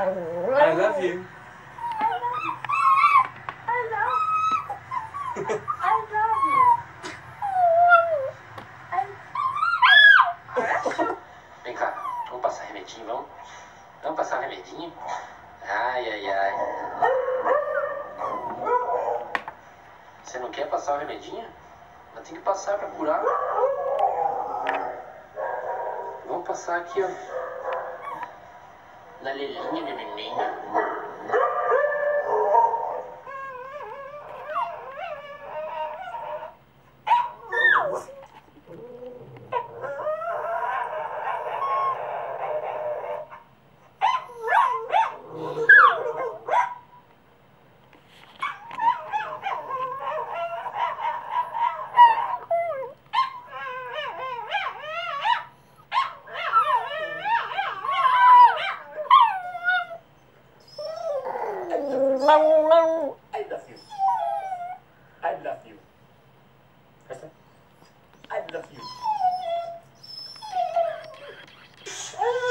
I love you. I love. I love you. Vem cá, vamos passar remedinho, vamos? Vamos passar remedinho? Ai, ai, ai. Você não quer passar o remedinho? Mas tem que passar pra curar. Vamos passar aqui, ó. dalle lilligne di Billina I love you. I love you. I love you. I love you. Oh,